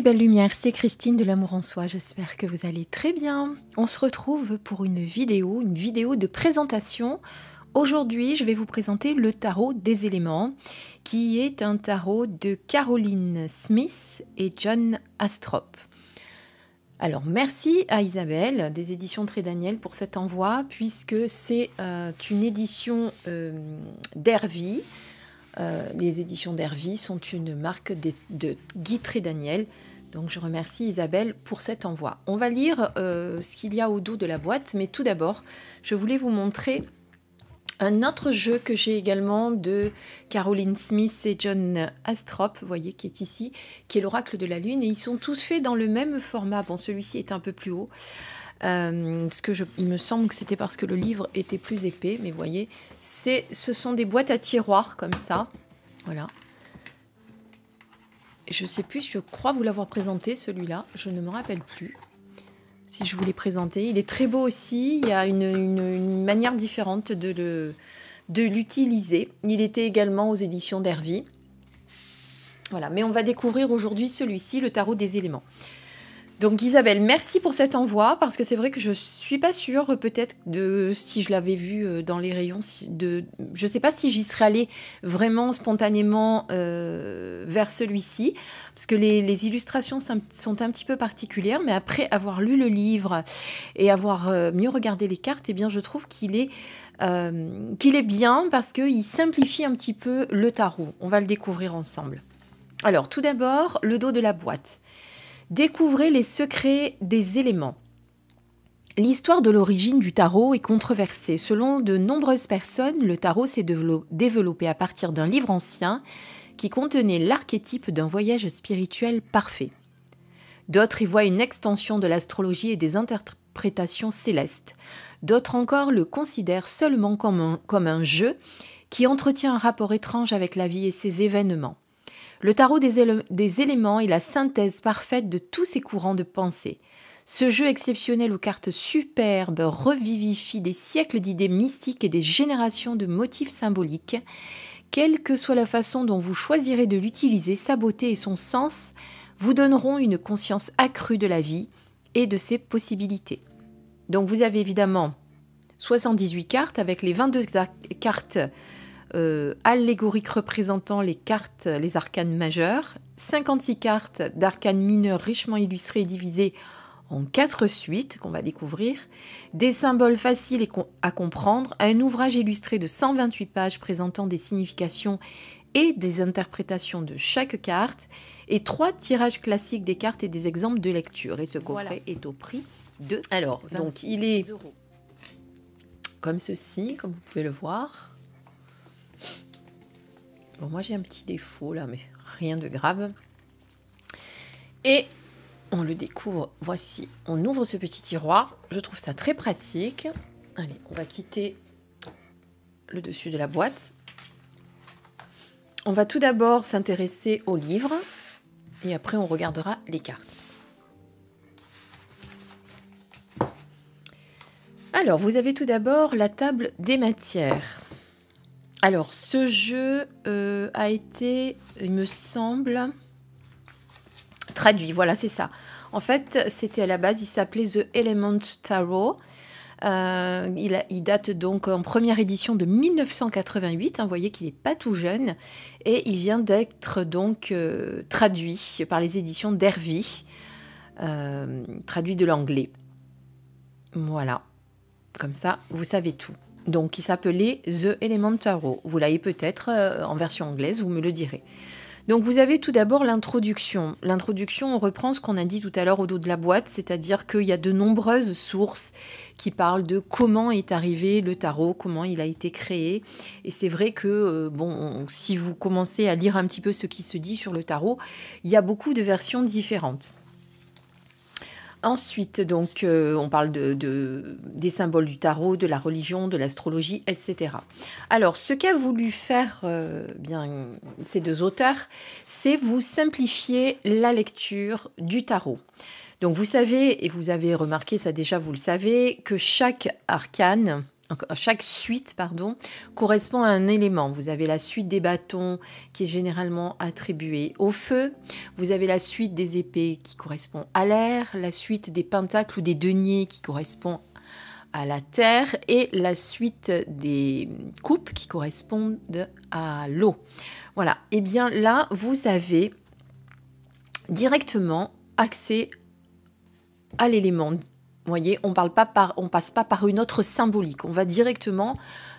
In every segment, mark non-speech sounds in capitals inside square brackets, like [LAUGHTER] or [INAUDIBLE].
mes belles lumières, c'est Christine de l'amour en soi, j'espère que vous allez très bien. On se retrouve pour une vidéo, une vidéo de présentation. Aujourd'hui, je vais vous présenter le tarot des éléments, qui est un tarot de Caroline Smith et John Astrop. Alors, merci à Isabelle des éditions Très Daniel pour cet envoi, puisque c'est euh, une édition euh. Euh, les éditions d'Hervie sont une marque de, de Guy Daniel. Donc, je remercie Isabelle pour cet envoi. On va lire ce qu'il y a au dos de la boîte, mais tout d'abord, je voulais vous montrer un autre jeu que j'ai également de Caroline Smith et John Astrop, vous voyez, qui est ici, qui est l'oracle de la lune. Et ils sont tous faits dans le même format. Bon, celui-ci est un peu plus haut. Euh, parce que il me semble que c'était parce que le livre était plus épais. Mais vous voyez, ce sont des boîtes à tiroirs comme ça. Voilà. Je ne sais plus, je crois vous l'avoir présenté celui-là. Je ne me rappelle plus si je voulais présenter. Il est très beau aussi, il y a une, manière différente de l'utiliser. Il était également aux éditions d'Hervie. Voilà, mais on va découvrir aujourd'hui celui-ci, le tarot des éléments. Donc Isabelle, merci pour cet envoi parce que c'est vrai que je suis pas sûre peut-être de si je l'avais vu euh, dans les rayons de je sais pas si j'y serais allée vraiment spontanément euh, vers celui-ci parce que les, illustrations sont un petit peu particulières mais après avoir lu le livre et avoir euh, mieux regardé les cartes eh bien je trouve qu'il est bien parce qu'il simplifie un petit peu le tarot. On va le découvrir ensemble. Alors tout d'abord le dos de la boîte. Découvrez les secrets des éléments. L'histoire de l'origine du tarot est controversée. Selon de nombreuses personnes, le tarot s'est développé à partir d'un livre ancien qui contenait l'archétype d'un voyage spirituel parfait. D'autres y voient une extension de l'astrologie et des interprétations célestes. D'autres encore le considèrent seulement comme un, comme un jeu qui entretient un rapport étrange avec la vie et ses événements. Le tarot des, éléments est la synthèse parfaite de tous ces courants de pensée. Ce jeu exceptionnel aux cartes superbes revivifie des siècles d'idées mystiques et des générations de motifs symboliques. Quelle que soit la façon dont vous choisirez de l'utiliser, sa beauté et son sens vous donneront une conscience accrue de la vie et de ses possibilités. Donc vous avez évidemment 78 cartes avec les 22 cartes euh, allégorique représentant les cartes, les arcanes majeures, 56 cartes d'arcanes mineures richement illustrées et divisées en quatre suites qu'on va découvrir, des symboles faciles à comprendre, un ouvrage illustré de 128 pages présentant des significations et des interprétations de chaque carte, et trois tirages classiques des cartes et des exemples de lecture. Et ce coffret est au prix de Alors, donc il est comme ceci, comme vous pouvez le voir. Bon, moi j'ai un petit défaut là, mais rien de grave. Et on le découvre, voici, on ouvre ce petit tiroir. Je trouve ça très pratique. Allez, on va quitter le dessus de la boîte. On va tout d'abord s'intéresser au livre et après on regardera les cartes. Alors, vous avez tout d'abord la table des matières. Alors, ce jeu euh, a été, il me semble, traduit. Voilà, c'est ça. En fait, c'était à la base, il s'appelait The Element Tarot. Euh, il, date donc en première édition de 1988. Hein, vous voyez qu'il n'est pas tout jeune. Et il vient d'être donc euh, traduit par les éditions d'Hervy, traduit de l'anglais. Voilà. Comme ça, vous savez tout donc qui s'appelait The Element Tarot. Vous l'avez peut-être euh, en version anglaise, vous me le direz. Donc vous avez tout d'abord l'introduction. L'introduction, on reprend ce qu'on a dit tout à l'heure au dos de la boîte, c'est-à-dire qu'il y a de nombreuses sources qui parlent de comment est arrivé le tarot, comment il a été créé. Et c'est vrai que, euh, bon, si vous commencez à lire un petit peu ce qui se dit sur le tarot, il y a beaucoup de versions différentes. Ensuite, donc, euh, on parle de, des symboles du tarot, de la religion, de l'astrologie, etc. Alors, ce qu'a voulu faire euh, bien ces deux auteurs, c'est vous simplifier la lecture du tarot. Donc, vous savez, et vous avez remarqué ça déjà, vous le savez, que chaque arcane chaque suite pardon, correspond à un élément. Vous avez la suite des bâtons qui est généralement attribuée au feu. Vous avez la suite des épées qui correspond à l'air. La suite des pentacles ou des deniers qui correspond à la terre. Et la suite des coupes qui correspondent à l'eau. Voilà. Et eh bien là, vous avez directement accès à l'élément voyez, on parle pas par, on passe pas par une autre symbolique. On va directement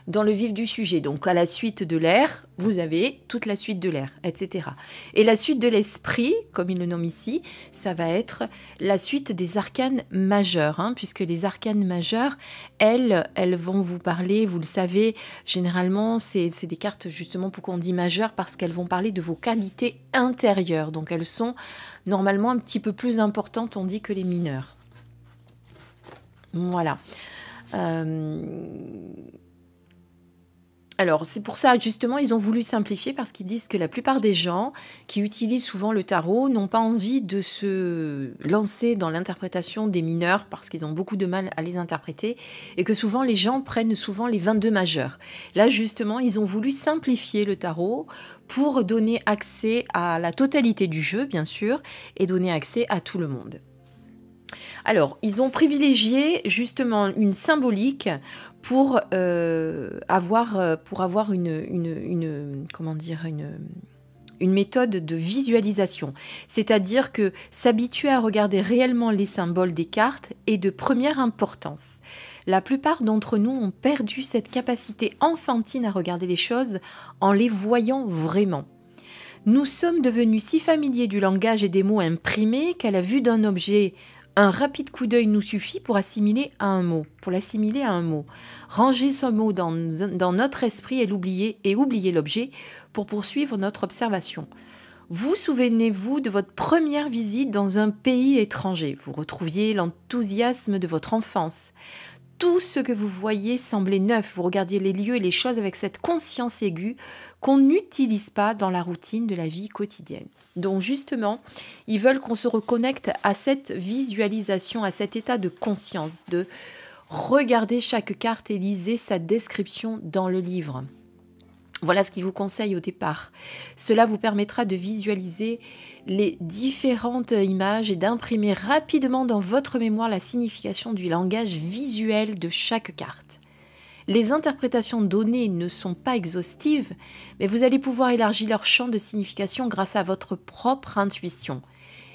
dans le vif du sujet. Donc à la suite de l'air, vous avez toute la suite de l'air, etc. Et la suite de l'esprit, comme il le nomme ici, ça va être la suite des arcanes majeurs, hein, puisque les arcanes majeures, elles, elles vont vous parler, vous le savez, généralement, c'est des cartes justement pourquoi on dit majeures, parce qu'elles vont parler de vos qualités intérieures. Donc elles sont normalement un petit peu plus importantes, on dit, que les mineurs. Voilà. Euh, alors, c'est pour ça, justement, ils ont voulu simplifier parce qu'ils disent que la plupart des gens qui utilisent souvent le tarot n'ont pas envie de se lancer dans l'interprétation des mineurs parce qu'ils ont beaucoup de mal à les interpréter et que souvent les gens prennent souvent les 22 majeurs. Là, justement, ils ont voulu simplifier le tarot pour donner accès à la totalité du jeu, bien sûr, et donner accès à tout le monde. Alors, ils ont privilégié justement une symbolique pour euh, avoir, euh, pour avoir une, comment dire, une, une méthode de visualisation, c'est-à-dire que s'habituer à regarder réellement les symboles des cartes est de première importance. La plupart d'entre nous ont perdu cette capacité enfantine à regarder les choses en les voyant vraiment. Nous sommes devenus si familiers du langage et des mots imprimés qu'à la vue d'un objet un rapide coup d'œil nous suffit pour assimiler à un mot, pour l'assimiler à un mot. Ranger ce mot dans, notre esprit et l'oublier et oublier l'objet pour poursuivre notre observation. Vous souvenez-vous de votre première visite dans un pays étranger? Vous retrouviez l'enthousiasme de votre enfance tout ce que vous voyez semblait neuf. Vous regardiez les lieux et les choses avec cette conscience aiguë qu'on n'utilise pas dans la routine de la vie quotidienne. Donc justement, ils veulent qu'on se reconnecte à cette visualisation, à cet état de conscience, de regarder chaque carte et lisez sa description dans le livre. Voilà ce qu'il vous conseille au départ. Cela vous permettra de visualiser les différentes images et d'imprimer rapidement dans votre mémoire la signification du langage visuel de chaque carte. Les interprétations données ne sont pas exhaustives, mais vous allez pouvoir élargir leur champ de signification grâce à votre propre intuition.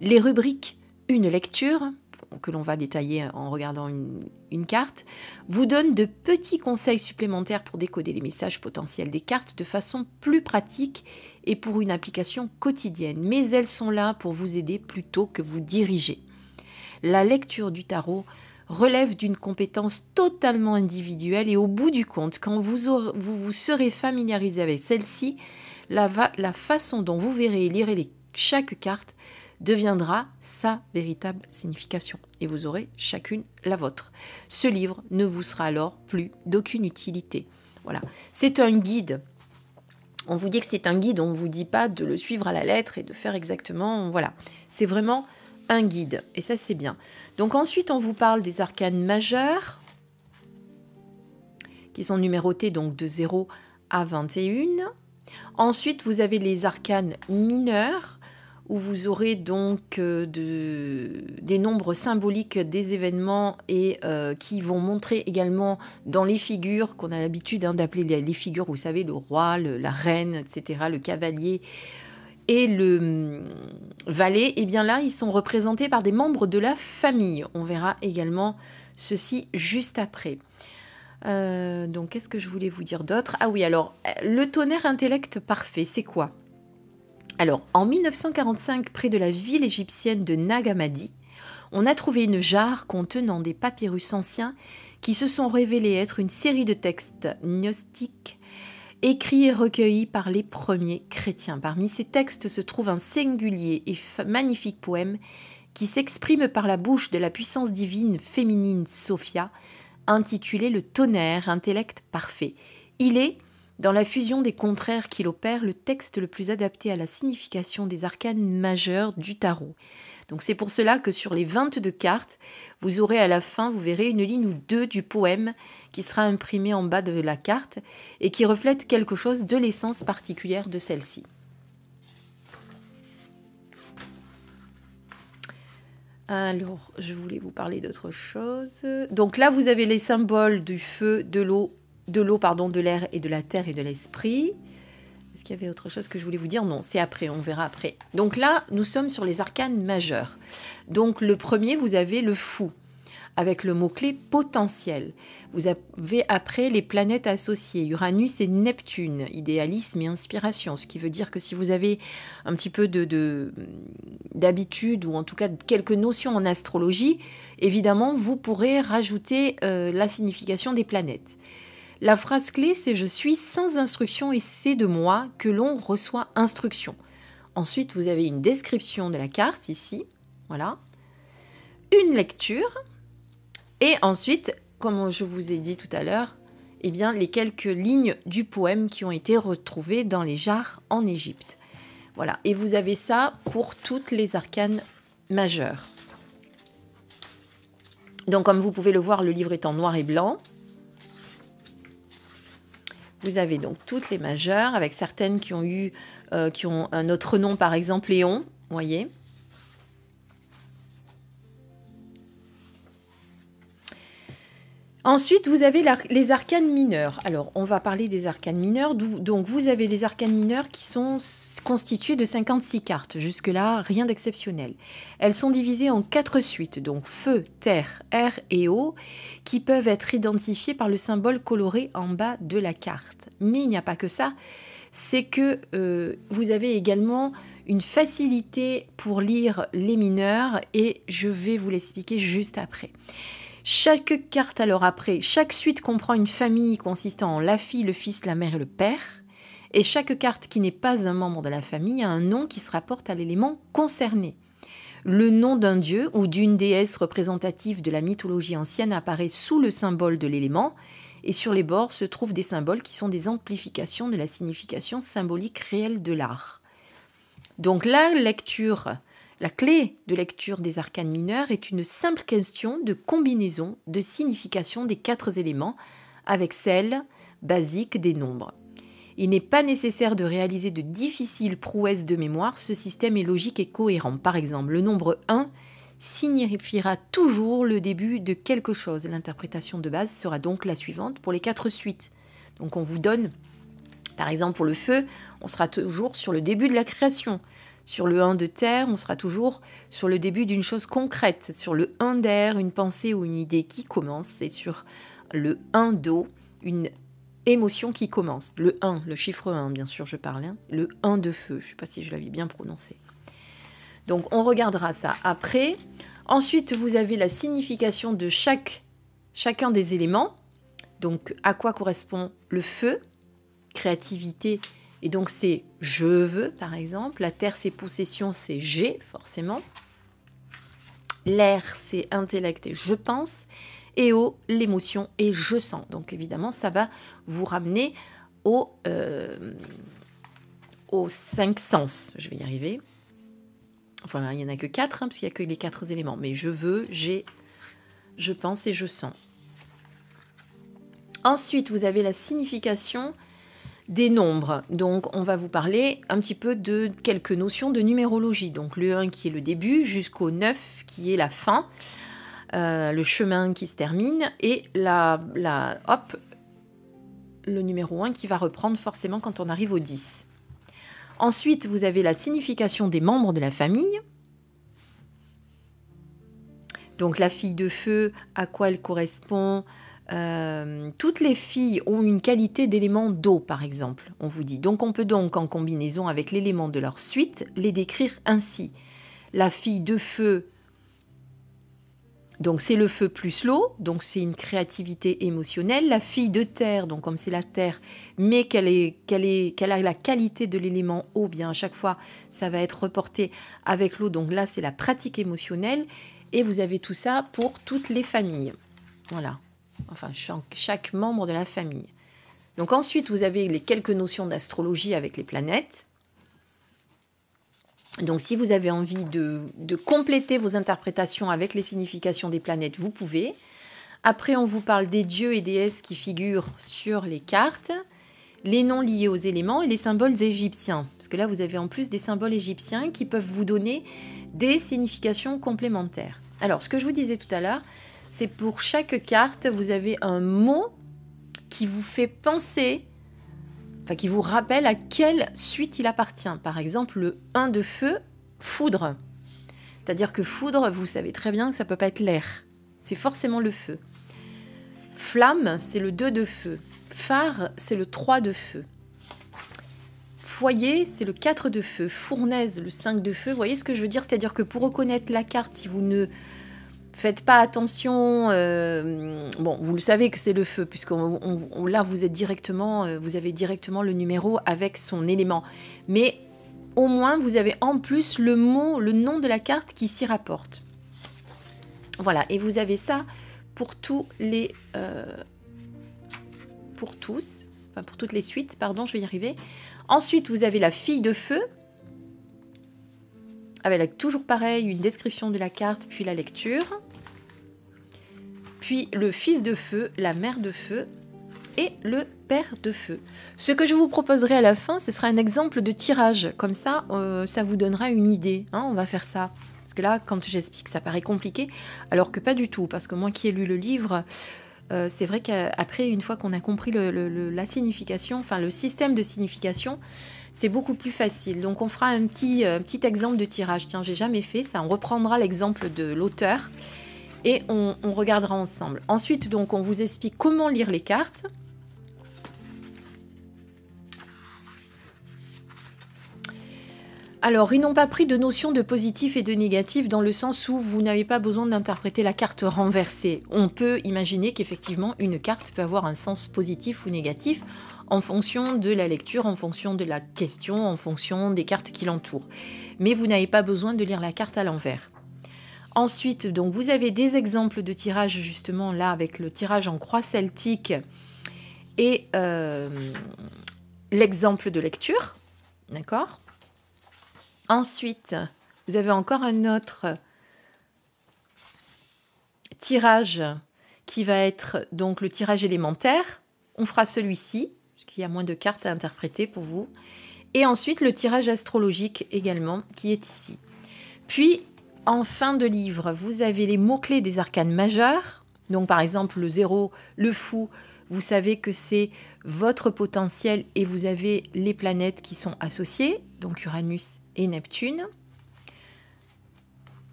Les rubriques Une lecture, que l'on va détailler en regardant une, carte, vous donne de petits conseils supplémentaires pour décoder les messages potentiels des cartes de façon plus pratique et pour une application quotidienne. Mais elles sont là pour vous aider plutôt que vous diriger. La lecture du tarot relève d'une compétence totalement individuelle et au bout du compte, quand vous, vous, serez familiarisé avec celle-ci, la, la, façon dont vous verrez et lirez chaque carte deviendra sa véritable signification et vous aurez chacune la vôtre. Ce livre ne vous sera alors plus d'aucune utilité. Voilà, c'est un guide. On vous dit que c'est un guide, on ne vous dit pas de le suivre à la lettre et de faire exactement, voilà. C'est vraiment un guide et ça c'est bien. Donc ensuite on vous parle des arcanes majeures qui sont numérotés donc de 0 à 21. Ensuite vous avez les arcanes mineurs où vous aurez donc euh, des nombres symboliques des événements et euh, qui vont montrer également dans les figures qu'on a l'habitude hein, d'appeler les, figures, vous savez, le roi, la reine, etc., le cavalier et le hum, valet, et eh bien là, ils sont représentés par des membres de la famille. On verra également ceci juste après. Euh, donc, qu'est-ce que je voulais vous dire d'autre? Ah oui, alors, le tonnerre intellect parfait, c'est quoi? Alors, en 1945, près de la ville égyptienne de Nagamadi, on a trouvé une jarre contenant des papyrus anciens qui se sont révélés être une série de textes gnostiques écrits et recueillis par les premiers chrétiens. Parmi ces textes se trouve un singulier et magnifique poème qui s'exprime par la bouche de la puissance divine féminine Sophia, intitulé Le tonnerre, intellect parfait. Il est dans la fusion des contraires qu'il opère, le texte le plus adapté à la signification des arcanes majeures du tarot. Donc c'est pour cela que sur les 22 cartes, vous aurez à la fin, vous verrez une ligne ou deux du poème qui sera imprimée en bas de la carte et qui reflète quelque chose de l'essence particulière de celle-ci. Alors, je voulais vous parler d'autre chose. Donc là, vous avez les symboles du feu, de l'eau, de l'eau, pardon, de l'air et de la terre et de l'esprit. Est-ce qu'il y avait autre chose que je voulais vous dire? Non, c'est après, on verra après. Donc là, nous sommes sur les arcanes majeurs. Donc le premier, vous avez le fou avec le mot-clé potentiel. Vous avez après les planètes associées, Uranus et Neptune, idéalisme et inspiration, ce qui veut dire que si vous avez un petit peu de, d'habitude ou en tout cas quelques notions en astrologie, évidemment, vous pourrez rajouter euh, la signification des planètes. La phrase clé, c'est je suis sans instruction et c'est de moi que l'on reçoit instruction. Ensuite, vous avez une description de la carte ici, voilà. Une lecture et ensuite, comme je vous ai dit tout à l'heure, eh bien, les quelques lignes du poème qui ont été retrouvées dans les jarres en Égypte. Voilà, et vous avez ça pour toutes les arcanes majeures. Donc, comme vous pouvez le voir, le livre est en noir et blanc. Vous avez donc toutes les majeures, avec certaines qui ont eu, euh, qui ont un autre nom, par exemple Léon, voyez. Ensuite, vous avez les arcanes mineurs. Alors, on va parler des arcanes mineurs. Donc, vous avez les arcanes mineurs qui sont constituées de 56 cartes. Jusque-là, rien d'exceptionnel. Elles sont divisées en quatre suites, donc feu, terre, air et eau, qui peuvent être identifiées par le symbole coloré en bas de la carte. Mais il n'y a pas que ça. C'est que euh, vous avez également une facilité pour lire les mineurs et je vais vous l'expliquer juste après. Chaque carte alors après, chaque suite comprend une famille consistant en la fille, le fils, la mère et le père. Et chaque carte qui n'est pas un membre de la famille a un nom qui se rapporte à l'élément concerné. Le nom d'un dieu ou d'une déesse représentative de la mythologie ancienne apparaît sous le symbole de l'élément, et sur les bords se trouvent des symboles qui sont des amplifications de la signification symbolique réelle de l'art. Donc la lecture la clé de lecture des arcanes mineurs est une simple question de combinaison de signification des quatre éléments avec celle basique des nombres. Il n'est pas nécessaire de réaliser de difficiles prouesses de mémoire, ce système est logique et cohérent. Par exemple, le nombre 1 signifiera toujours le début de quelque chose. L'interprétation de base sera donc la suivante pour les quatre suites. Donc on vous donne, par exemple pour le feu, on sera toujours sur le début de la création. Sur le 1 de terre, on sera toujours sur le début d'une chose concrète. Sur le 1 d'air, une pensée ou une idée qui commence. Et sur le 1 d'eau, une émotion qui commence. Le 1, le chiffre 1, bien sûr, je parle. Hein. Le 1 de feu, je ne sais pas si je l'avais bien prononcé. Donc on regardera ça après. Ensuite, vous avez la signification de chaque, chacun des éléments. Donc à quoi correspond le feu? Créativité et donc c'est je veux, par exemple. La terre, c'est possession, c'est j'ai, forcément. L'air, c'est intellect et je pense. Et eau, l'émotion et je sens. Donc évidemment, ça va vous ramener au, euh, aux cinq sens. Je vais y arriver. Enfin, il n'y en a que quatre, hein, parce qu'il n'y a que les quatre éléments. Mais je veux, j'ai, je pense et je sens. Ensuite, vous avez la signification des nombres. Donc, on va vous parler un petit peu de quelques notions de numérologie. Donc, le 1 qui est le début jusqu'au 9 qui est la fin, euh, le chemin qui se termine et la, la, hop, le numéro 1 qui va reprendre forcément quand on arrive au 10. Ensuite, vous avez la signification des membres de la famille. Donc la fille de feu, à quoi elle correspond, euh, toutes les filles ont une qualité d'élément d'eau, par exemple, on vous dit. Donc on peut donc, en combinaison avec l'élément de leur suite, les décrire ainsi. La fille de feu, donc c'est le feu plus l'eau, donc c'est une créativité émotionnelle. La fille de terre, donc comme c'est la terre, mais qu'elle est, qu'elle est, qu'elle a la qualité de l'élément eau, bien à chaque fois ça va être reporté avec l'eau. Donc là c'est la pratique émotionnelle. Et vous avez tout ça pour toutes les familles. Voilà enfin chaque membre de la famille. Donc ensuite, vous avez les quelques notions d'astrologie avec les planètes. Donc si vous avez envie de, compléter vos interprétations avec les significations des planètes, vous pouvez. Après, on vous parle des dieux et déesses qui figurent sur les cartes, les noms liés aux éléments et les symboles égyptiens. Parce que là, vous avez en plus des symboles égyptiens qui peuvent vous donner des significations complémentaires. Alors, ce que je vous disais tout à l'heure, c'est pour chaque carte, vous avez un mot qui vous fait penser, enfin qui vous rappelle à quelle suite il appartient. Par exemple, le 1 de feu, foudre. C'est-à-dire que foudre, vous savez très bien que ça ne peut pas être l'air. C'est forcément le feu. Flamme, c'est le 2 de feu. Phare, c'est le 3 de feu. Foyer, c'est le 4 de feu. Fournaise, le 5 de feu. Vous voyez ce que je veux dire? C'est-à-dire que pour reconnaître la carte, si vous ne faites pas attention, euh, bon, vous le savez que c'est le feu, puisque là, vous êtes directement, euh, vous avez directement le numéro avec son élément. Mais au moins, vous avez en plus le mot, le nom de la carte qui s'y rapporte. Voilà, et vous avez ça pour tous les... Euh, pour tous, enfin pour toutes les suites, pardon, je vais y arriver. Ensuite, vous avez la fille de feu, avec toujours pareil, une description de la carte, puis la lecture. Puis le fils de feu, la mère de feu et le père de feu. Ce que je vous proposerai à la fin, ce sera un exemple de tirage. Comme ça, euh, ça vous donnera une idée. Hein, on va faire ça. Parce que là, quand j'explique, ça paraît compliqué, alors que pas du tout. Parce que moi qui ai lu le livre, euh, c'est vrai qu'après, une fois qu'on a compris la signification, enfin le système de signification, c'est beaucoup plus facile. Donc on fera un petit, euh, petit exemple de tirage. Tiens, j'ai jamais fait ça. On reprendra l'exemple de l'auteur et on, regardera ensemble. Ensuite, donc, on vous explique comment lire les cartes. Alors, ils n'ont pas pris de notion de positif et de négatif dans le sens où vous n'avez pas besoin d'interpréter la carte renversée. On peut imaginer qu'effectivement, une carte peut avoir un sens positif ou négatif en fonction de la lecture, en fonction de la question, en fonction des cartes qui l'entourent. Mais vous n'avez pas besoin de lire la carte à l'envers. Ensuite, donc vous avez des exemples de tirage justement là avec le tirage en croix celtique et euh, l'exemple de lecture. D'accord? Ensuite, vous avez encore un autre tirage qui va être donc le tirage élémentaire. On fera celui-ci, parce qu'il y a moins de cartes à interpréter pour vous. Et ensuite, le tirage astrologique également, qui est ici. Puis, en fin de livre, vous avez les mots-clés des arcanes majeurs. Donc, par exemple, le zéro, le fou, vous savez que c'est votre potentiel et vous avez les planètes qui sont associées, donc Uranus et Neptune.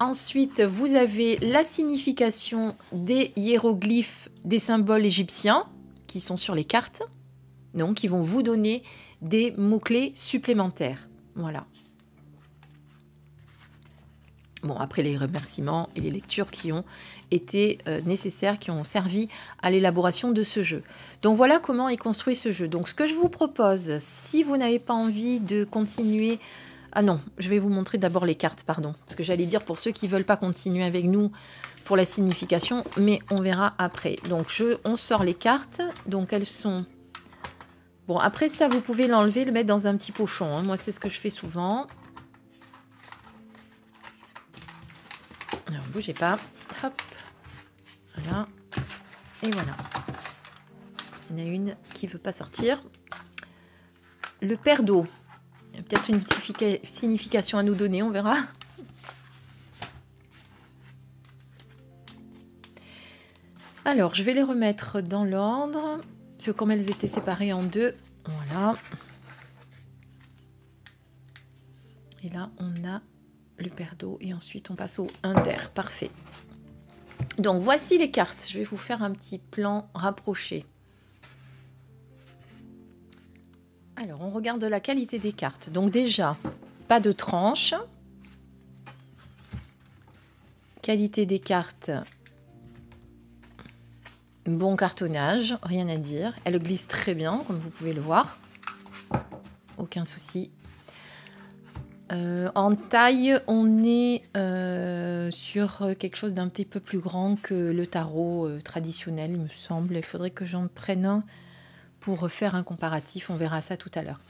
Ensuite, vous avez la signification des hiéroglyphes, des symboles égyptiens qui sont sur les cartes, donc qui vont vous donner des mots-clés supplémentaires. Voilà. Bon, après les remerciements et les lectures qui ont été euh, nécessaires, qui ont servi à l'élaboration de ce jeu. Donc voilà comment est construit ce jeu. Donc ce que je vous propose, si vous n'avez pas envie de continuer... Ah non, je vais vous montrer d'abord les cartes, pardon. Parce que j'allais dire pour ceux qui ne veulent pas continuer avec nous pour la signification, mais on verra après. Donc on sort les cartes. Donc elles sont... Bon, après ça, vous pouvez l'enlever, le mettre dans un petit pochon. Hein. Moi, c'est ce que je fais souvent. Alors, bougez pas. Hop. Voilà. Et voilà. Il y en a une qui veut pas sortir. Le père d'eau. Il y a peut-être une signification à nous donner, on verra. Alors, je vais les remettre dans l'ordre. Parce que comme elles étaient séparées en deux, voilà. Et là, on a le père d'eau et ensuite on passe au Inder. Parfait. Donc voici les cartes. Je vais vous faire un petit plan rapproché. Alors on regarde la qualité des cartes. Donc déjà, pas de tranche. Qualité des cartes. Bon cartonnage, rien à dire. Elle glisse très bien, comme vous pouvez le voir. Aucun souci euh, en taille, on est euh, sur quelque chose d'un petit peu plus grand que le tarot euh, traditionnel, il me semble. Il faudrait que j'en prenne un pour faire un comparatif. On verra ça tout à l'heure.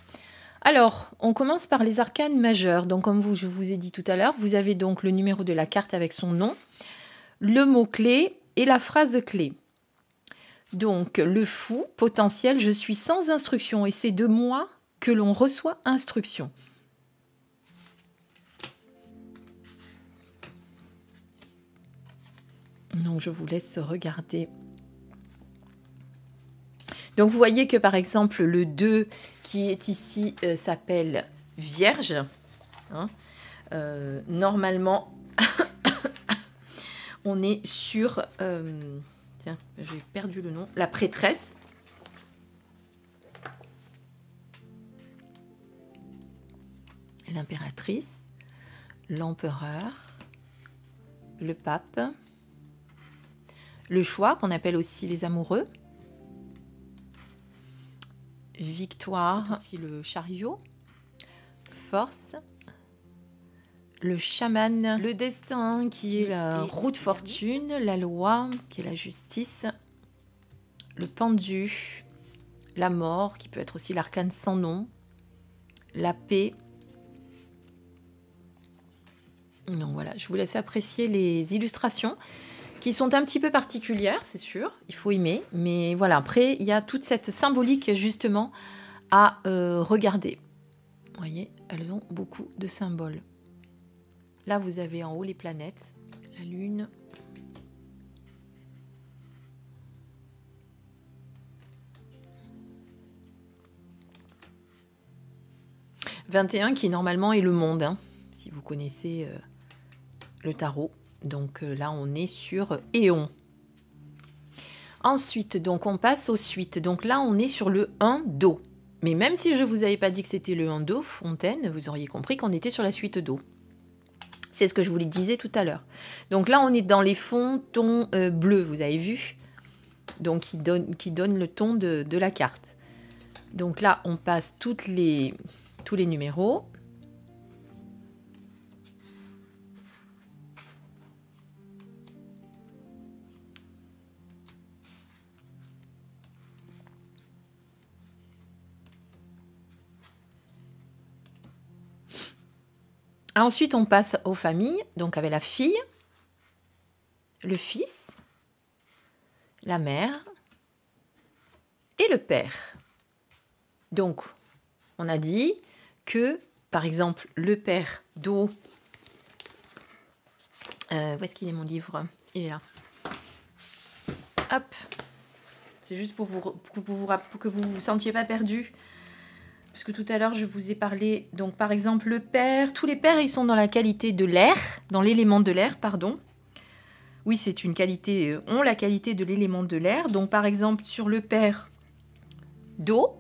Alors, on commence par les arcanes majeures. Donc, comme vous, je vous ai dit tout à l'heure, vous avez donc le numéro de la carte avec son nom, le mot-clé et la phrase clé. Donc, le fou, potentiel, je suis sans instruction et c'est de moi que l'on reçoit instruction. Donc, je vous laisse regarder. Donc, vous voyez que par exemple, le 2 qui est ici euh, s'appelle Vierge. Hein. Euh, normalement, [COUGHS] on est sur. Euh, tiens, j'ai perdu le nom. La prêtresse. L'impératrice. L'empereur. Le pape. Le choix, qu'on appelle aussi les amoureux. Victoire, aussi le chariot. Force. Le chaman, le destin qui est la roue de fortune, la loi qui est la justice, le pendu, la mort qui peut être aussi l'arcane sans nom, la paix. Donc voilà, je vous laisse apprécier les illustrations qui sont un petit peu particulières, c'est sûr, il faut aimer, mais voilà, après, il y a toute cette symbolique justement à euh, regarder. Voyez, elles ont beaucoup de symboles. Là, vous avez en haut les planètes, la Lune. « 21 qui normalement est le monde, hein, si vous connaissez euh, le tarot. Donc euh, là, on est sur Éon. Ensuite, donc on passe aux suites. Donc là, on est sur le 1 Do. Mais même si je ne vous avais pas dit que c'était le 1 Do, Fontaine, vous auriez compris qu'on était sur la suite Do. C'est ce que je vous le disais tout à l'heure. Donc là, on est dans les fonds ton euh, bleu, vous avez vu? Donc qui donne, qui donne le ton de, de la carte. Donc là, on passe toutes les, tous les numéros. Ensuite, on passe aux familles, donc avec la fille, le fils, la mère et le père. Donc, on a dit que, par exemple, le père d'eau. Où est-ce qu'il est mon livre? Il est là. Hop. C'est juste pour, vous, pour, vous, que vous ne vous sentiez pas perdu parce tout à l'heure, je vous ai parlé, donc par exemple, le père, tous les pères, ils sont dans la qualité de l'air, dans l'élément de l'air, pardon. Oui, c'est une qualité, euh, ont la qualité de l'élément de l'air. Donc par exemple, sur le père d'eau,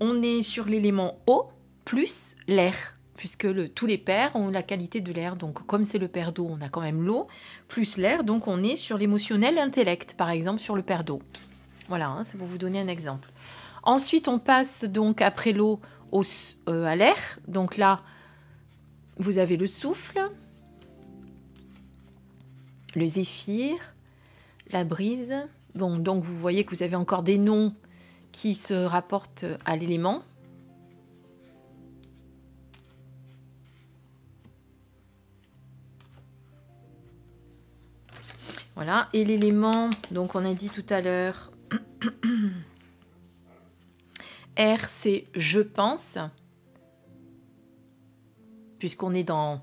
on est sur l'élément eau plus l'air, puisque tous les pères ont la qualité de l'air. Donc comme c'est le père d'eau, on a quand même l'eau plus l'air. Donc on est sur l'émotionnel intellect, par exemple, sur le père d'eau. Voilà, hein, c'est pour vous donner un exemple. Ensuite, on passe donc après l'eau euh, à l'air. Donc là, vous avez le souffle, le zéphyr, la brise. Bon, donc vous voyez que vous avez encore des noms qui se rapportent à l'élément. Voilà, et l'élément, donc on a dit tout à l'heure, [CLEARS THROAT] R, c'est je pense, puisqu'on est dans,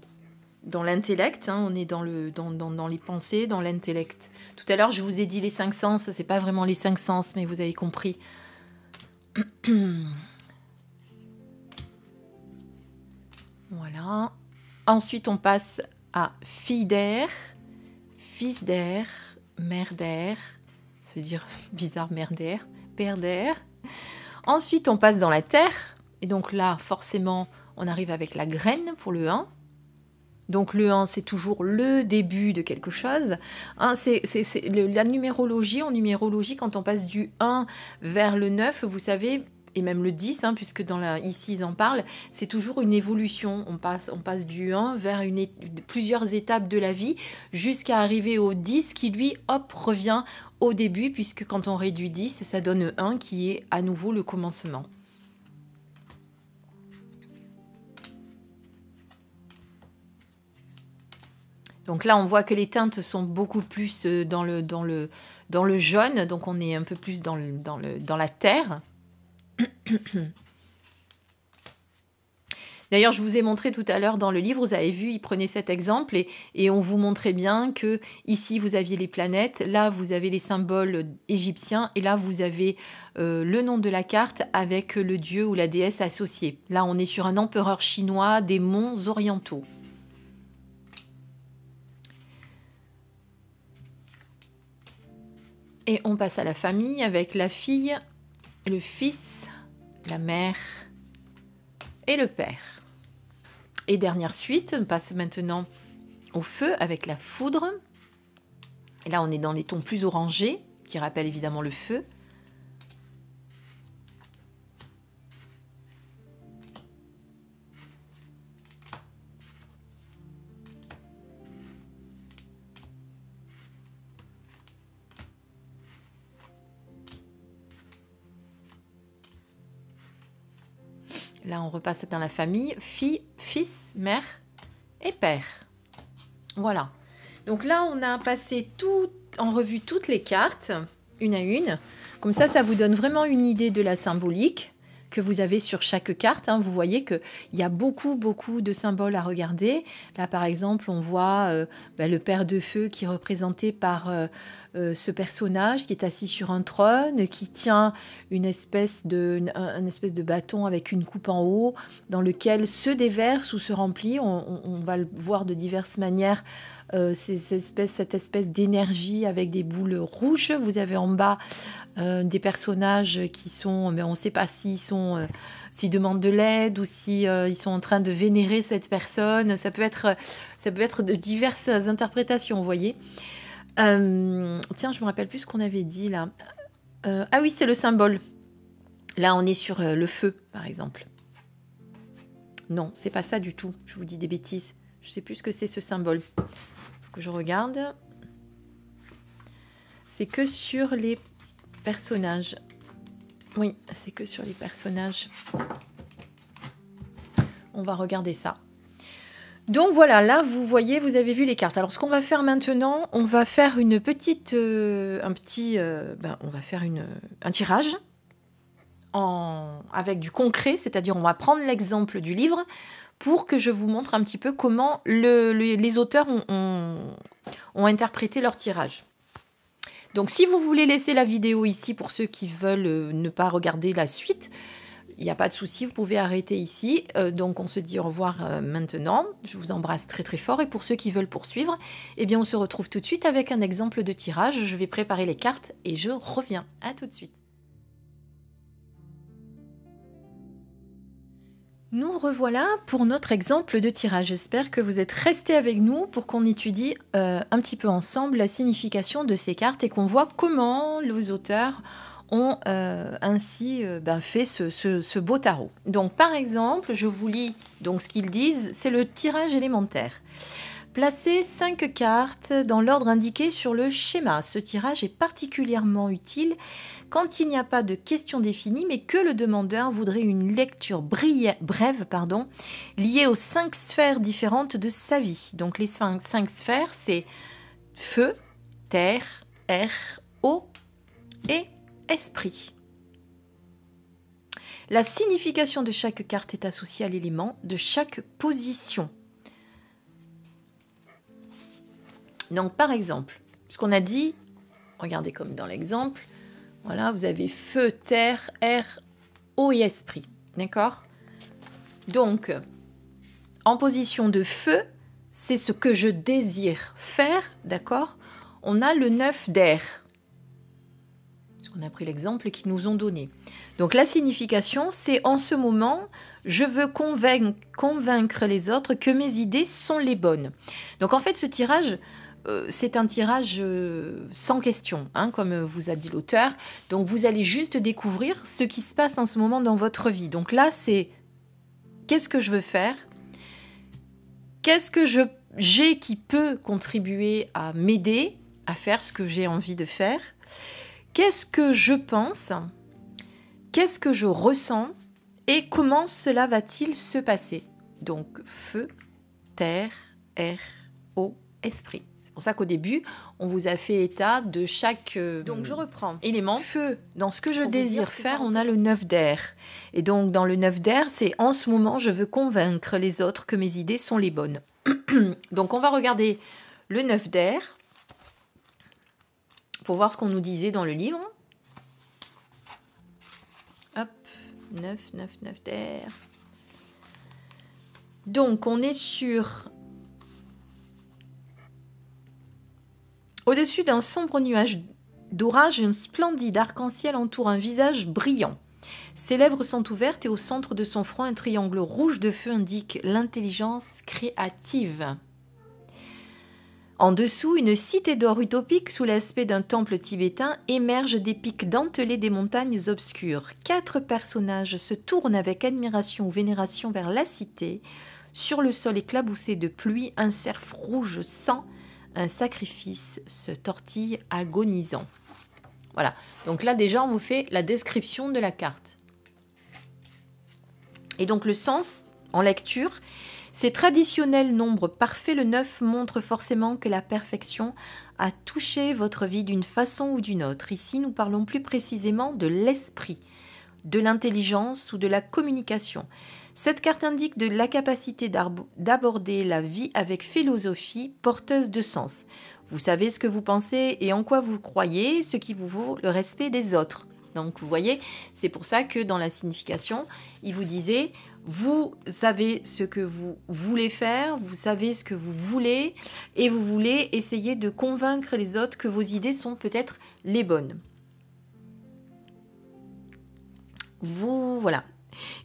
l'intellect, hein, on est dans, le, dans, dans, les pensées, dans l'intellect. Tout à l'heure, je vous ai dit les cinq sens, c'est pas vraiment les cinq sens, mais vous avez compris. [CLEARS THROAT] voilà. Ensuite, on passe à fille d'air, fils d'air, mère d'air, ça veut dire [LAUGHS] bizarre, mère d'air, père d'air. Ensuite, on passe dans la terre. Et donc là, forcément, on arrive avec la graine pour le 1. Donc le 1, c'est toujours le début de quelque chose. Hein, c'est la numérologie. En numérologie, quand on passe du 1 vers le 9, vous savez, et même le 10, hein, puisque dans la, ici ils en parlent, c'est toujours une évolution. On passe, on passe du 1 vers une, plusieurs étapes de la vie jusqu'à arriver au 10 qui lui, hop, revient au début, puisque quand on réduit 10, ça donne 1 qui est à nouveau le commencement. Donc là, on voit que les teintes sont beaucoup plus euh, dans le, dans le, dans le jaune, donc on est un peu plus dans, le, dans, le, dans la terre. [COUGHS] D'ailleurs, je vous ai montré tout à l'heure dans le livre, vous avez vu, il prenait cet exemple et, on vous montrait bien que ici vous aviez les planètes, là vous avez les symboles égyptiens et là vous avez euh, le nom de la carte avec le dieu ou la déesse associée. Là, on est sur un empereur chinois des monts orientaux. Et on passe à la famille avec la fille, le fils, la mère et le père. Et dernière suite, on passe maintenant au feu avec la foudre. Là, on est dans les tons plus orangés, qui rappellent évidemment le feu. Là, on repasse dans la famille. Fille, fils, mère et père. Voilà. Donc là, on a passé en revue toutes les cartes, une à une. Comme ça, ça vous donne vraiment une idée de la symbolique que vous avez sur chaque carte. Hein. Vous voyez qu'il y a beaucoup, beaucoup de symboles à regarder. Là, par exemple, on voit euh, ben, le père de feu qui est représenté par euh, euh, ce personnage qui est assis sur un trône, qui tient une espèce de, espèce de bâton avec une coupe en haut, dans lequel se déverse ou se remplit. On, va le voir de diverses manières. Ces espèces, cette espèce d'énergie avec des boules rouges. Vous avez en bas euh, des personnages qui sont, mais on ne sait pas s'ils euh, s'ils demandent de l'aide ou si euh, sont en train de vénérer cette personne. Ça peut être, ça peut être de diverses interprétations, vous voyez. tiens, je me rappelle plus ce qu'on avait dit là. ah oui, c'est le symbole. Là, on est sur le feu, par exemple. Non, c'est pas ça du tout. Je vous dis des bêtises. Je sais plus ce que c'est ce symbole. Je regarde. C'est que sur les personnages. Oui, c'est que sur les personnages. On va regarder ça. Donc voilà, là vous voyez, vous avez vu les cartes. Alors ce qu'on va faire maintenant, on va faire une petite, euh, un petit, euh, ben, on va faire une, un tirage en, avec du concret, c'est-à-dire on va prendre l'exemple du livre pour que je vous montre un petit peu comment le, les auteurs ont, ont interprété leur tirage. Donc si vous voulez laisser la vidéo ici pour ceux qui veulent euh, ne pas regarder la suite, il n'y a pas de souci, vous pouvez arrêter ici. Euh, donc on se dit au revoir euh, maintenant. Je vous embrasse très très fort. Et pour ceux qui veulent poursuivre, eh bien on se retrouve tout de suite avec un exemple de tirage. Je vais préparer les cartes et je reviens. À tout de suite. Nous revoilà pour notre exemple de tirage. J'espère que vous êtes restés avec nous pour qu'on étudie euh, un petit peu ensemble la signification de ces cartes et qu'on voit comment les auteurs ont euh, ainsi euh, ben, fait ce, beau tarot. Donc par exemple, je vous lis donc ce qu'ils disent, c'est le tirage élémentaire. Placez 5 cartes dans l'ordre indiqué sur le schéma. Ce tirage est particulièrement utile quand il n'y a pas de question définie, mais que le demandeur voudrait une lecture brève liée aux cinq sphères différentes de sa vie. Donc les cinq, cinq sphères, c'est feu, terre, air, eau et esprit. La signification de chaque carte est associée à l'élément de chaque position. Donc par exemple, ce qu'on a dit, regardez comme dans l'exemple, voilà, vous avez feu, terre, air, eau et esprit. D'accord? Donc, en position de feu, c'est ce que je désire faire, d'accord? On a le 9 d'air. On a pris l'exemple qu'ils nous ont donné. Donc la signification, c'est en ce moment, je veux convaincre les autres que mes idées sont les bonnes. Donc en fait, ce tirage, c'est un tirage euh, sans question, hein, comme vous a dit l'auteur. Donc vous allez juste découvrir ce qui se passe en ce moment dans votre vie. Donc là, c'est qu'est-ce que je veux faire? Qu'est-ce que j'ai qui peut contribuer à m'aider à faire ce que j'ai envie de faire? Qu'est-ce que je pense? Qu'est-ce que je ressens? Et comment cela va-t-il se passer? Donc feu, terre, air, eau esprit. C'est pour ça qu'au début, on vous a fait état de chaque euh, Donc je reprends. élément. Feu. Dans ce que je désire faire, on a le 9 d'air. Et donc, dans le 9 d'air, c'est en ce moment, je veux convaincre les autres que mes idées sont les bonnes. [CLEARS THROAT] donc, on va regarder le 9 d'air pour voir ce qu'on nous disait dans le livre. Hop, 9, 9, 9 d'air. Donc, on est sur Au-dessus d'un sombre nuage d'orage, un splendide arc-en-ciel entoure un visage brillant. Ses lèvres sont ouvertes et au centre de son front, un triangle rouge de feu indique l'intelligence créative. En dessous, une cité d'or utopique sous l'aspect d'un temple tibétain émerge des pics dentelés des montagnes obscures. Quatre personnages se tournent avec admiration ou vénération vers la cité. Sur le sol éclaboussé de pluie, un cerf rouge sang un sacrifice se tortille agonisant. Voilà, donc là déjà on vous fait la description de la carte. Et donc le sens en lecture, ces traditionnels nombres parfaits, le 9 montre forcément que la perfection a touché votre vie d'une façon ou d'une autre. Ici nous parlons plus précisément de l'esprit, de l'intelligence ou de la communication. Cette carte indique de la capacité d'aborder la vie avec philosophie porteuse de sens. Vous savez ce que vous pensez et en quoi vous croyez, ce qui vous vaut le respect des autres. Donc vous voyez, c'est pour ça que dans la signification, il vous disait, vous savez ce que vous voulez faire, vous savez ce que vous voulez, et vous voulez essayer de convaincre les autres que vos idées sont peut-être les bonnes. Vous, voilà,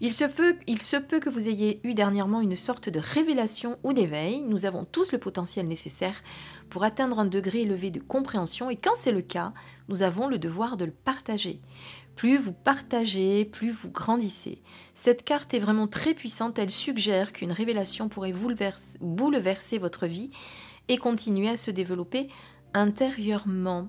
il se, peut, que vous ayez eu dernièrement une sorte de révélation ou d'éveil. Nous avons tous le potentiel nécessaire pour atteindre un degré élevé de compréhension et quand c'est le cas, nous avons le devoir de le partager. Plus vous partagez, plus vous grandissez. Cette carte est vraiment très puissante, elle suggère qu'une révélation pourrait bouleverser votre vie et continuer à se développer intérieurement.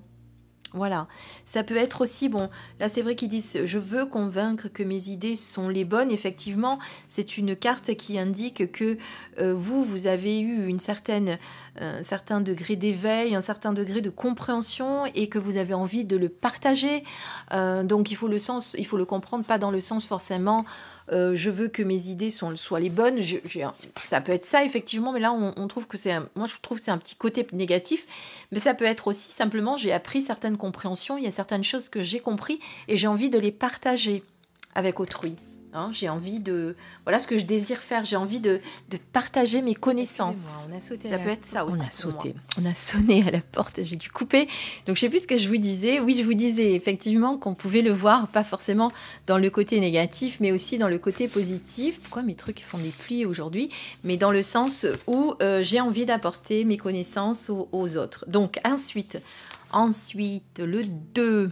Voilà. Ça peut être aussi, bon, là c'est vrai qu'ils disent je veux convaincre que mes idées sont les bonnes. Effectivement, c'est une carte qui indique que euh, vous, vous avez eu une certaine, un certain degré d'éveil, un certain degré de compréhension et que vous avez envie de le partager. Euh, donc il faut le sens, il faut le comprendre pas dans le sens forcément euh, je veux que mes idées soient les bonnes. ça peut être ça, effectivement, mais là, on, trouve que c'est. Moi, je trouve que c'est un petit côté négatif. Mais ça peut être aussi simplement, j'ai appris certaines compréhensions, il y a certaines choses que j'ai compris et j'ai envie de les partager avec autrui. Hein, j'ai envie de... Voilà ce que je désire faire. J'ai envie de, de, partager mes connaissances. On a sauté ça peut être ça aussi. On a sauté. On a sonné à la porte. J'ai dû couper. Donc je sais plus ce que je vous disais. Oui, je vous disais effectivement qu'on pouvait le voir, pas forcément dans le côté négatif, mais aussi dans le côté positif. Pourquoi mes trucs font des plis aujourd'hui? Mais dans le sens où euh, j'ai envie d'apporter mes connaissances aux, aux autres. Donc ensuite, ensuite le 2.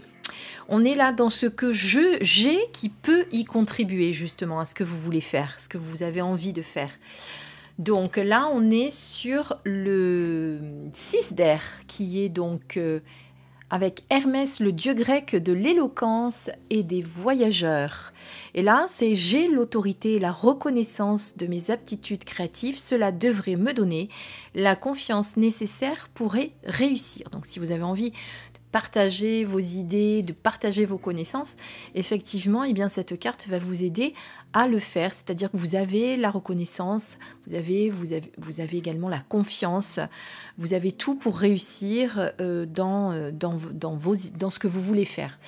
On est là dans ce que je j'ai qui peut y contribuer justement à ce que vous voulez faire, ce que vous avez envie de faire. Donc là, on est sur le 6 d'air qui est donc euh, avec Hermès, le dieu grec de l'éloquence et des voyageurs. Et là, c'est j'ai l'autorité et la reconnaissance de mes aptitudes créatives. Cela devrait me donner la confiance nécessaire pour réussir. Donc si vous avez envie partager vos idées, de partager vos connaissances, effectivement, eh bien, cette carte va vous aider à le faire. C'est-à-dire que vous avez la reconnaissance, vous avez, vous avez, également la confiance, vous avez tout pour réussir euh, dans, euh, dans, vos, dans ce que vous voulez faire.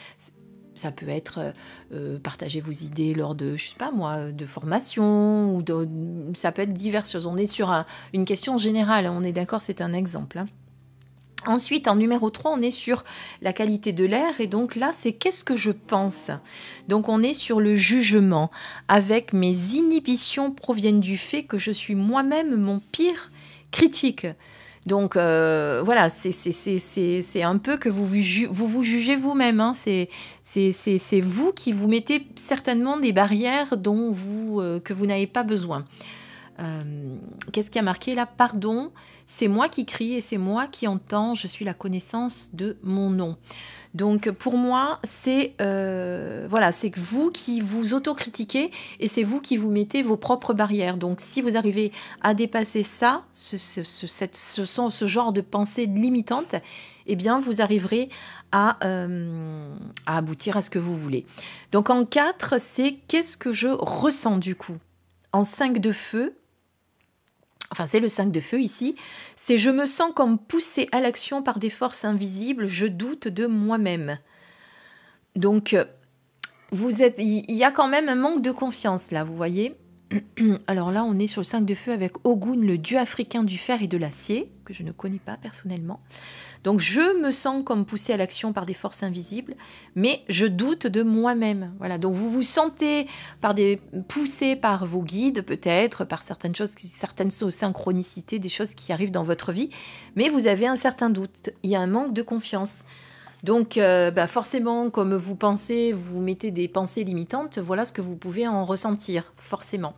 Ça peut être euh, partager vos idées lors de, je sais pas moi, de formation, ou ça peut être diverses choses. On est sur une question générale, on est d'accord, c'est un exemple. Hein. Ensuite, en numéro 3, on est sur la qualité de l'air et donc là, c'est qu'est-ce que je pense? Donc on est sur le jugement. Avec mes inhibitions proviennent du fait que je suis moi-même mon pire critique. Donc euh, voilà, c'est un peu que vous vous, jugez vous-même. Hein. C'est vous qui vous mettez certainement des barrières dont euh, que vous n'avez pas besoin. Euh, qu'est-ce qui a marqué là? Pardon, c'est moi qui crie et c'est moi qui entends, je suis la connaissance de mon nom. Donc pour moi, c'est euh, voilà, c'est vous qui vous autocritiquez et c'est vous qui vous mettez vos propres barrières. Donc si vous arrivez à dépasser ça, ce, genre de pensée limitante, eh bien vous arriverez à, euh, à aboutir à ce que vous voulez. Donc en 4, c'est qu'est-ce que je ressens du coup? En 5 de feu, enfin c'est le 5 de feu ici, c'est je me sens comme poussé à l'action par des forces invisibles, je doute de moi-même. Donc, vous êtes, il y a quand même un manque de confiance là, vous voyez. [CLEARS THROAT] Alors là, on est sur le 5 de feu avec Ogun, le dieu africain du fer et de l'acier, que je ne connais pas personnellement. Donc je me sens comme poussé à l'action par des forces invisibles, mais je doute de moi-même. Voilà. Donc vous vous sentez par des poussé par vos guides peut-être, par certaines choses, certaines synchronicités, des choses qui arrivent dans votre vie, mais vous avez un certain doute. Il y a un manque de confiance. Donc, euh, bah, forcément, comme vous pensez, vous mettez des pensées limitantes, voilà ce que vous pouvez en ressentir, forcément.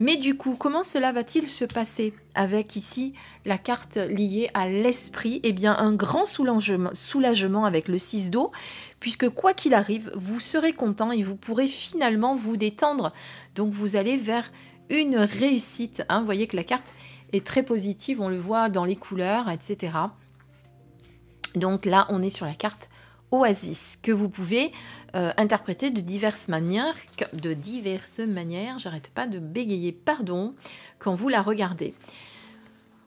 Mais du coup, comment cela va-t-il se passer avec ici la carte liée à l'esprit? Eh bien, un grand soulagement, avec le 6 d'eau, puisque quoi qu'il arrive, vous serez content et vous pourrez finalement vous détendre. Donc, vous allez vers une réussite. Hein. Vous voyez que la carte est très positive, on le voit dans les couleurs, etc. Donc là, on est sur la carte Oasis, que vous pouvez euh, interpréter de diverses manières, j'arrête pas de bégayer, pardon, quand vous la regardez.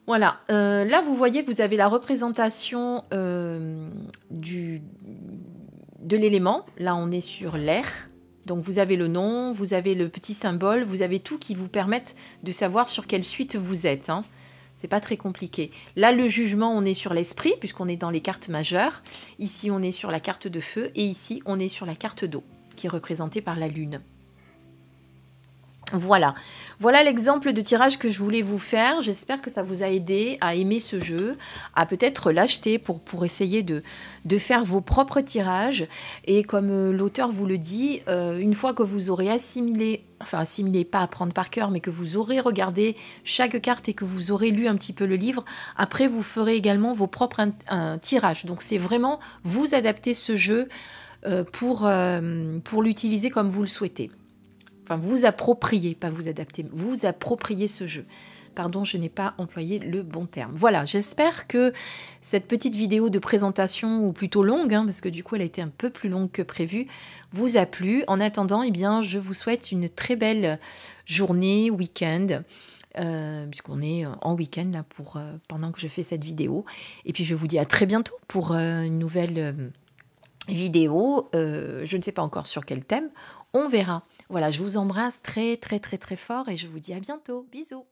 Voilà, euh, là vous voyez que vous avez la représentation euh, de l'élément, là on est sur l'air, donc vous avez le nom, vous avez le petit symbole, vous avez tout qui vous permettent de savoir sur quelle suite vous êtes. Hein. C'est pas très compliqué. Là, le jugement, on est sur l'esprit, puisqu'on est dans les cartes majeures. Ici, on est sur la carte de feu. Et ici, on est sur la carte d'eau, qui est représentée par la lune. Voilà, voilà l'exemple de tirage que je voulais vous faire. J'espère que ça vous a aidé à aimer ce jeu, à peut-être l'acheter pour, essayer de, faire vos propres tirages. Et comme euh, l'auteur vous le dit, euh, une fois que vous aurez assimilé, enfin assimilé, pas à prendre par cœur, mais que vous aurez regardé chaque carte et que vous aurez lu un petit peu le livre, après vous ferez également vos propres tirages. Donc c'est vraiment vous adapter ce jeu euh, pour l'utiliser comme vous le souhaitez enfin vous appropriez, pas vous adapter, vous appropriez ce jeu. Pardon, je n'ai pas employé le bon terme. Voilà, j'espère que cette petite vidéo de présentation, ou plutôt longue, hein, parce que du coup elle a été un peu plus longue que prévu, vous a plu. En attendant, eh bien, je vous souhaite une très belle journée, week-end. Euh, puisqu'on est en week-end là pour euh, pendant que je fais cette vidéo. Et puis je vous dis à très bientôt pour euh, une nouvelle vidéo. je ne sais pas encore sur quel thème. On verra. Voilà, je vous embrasse très très très très fort et je vous dis à bientôt. Bisous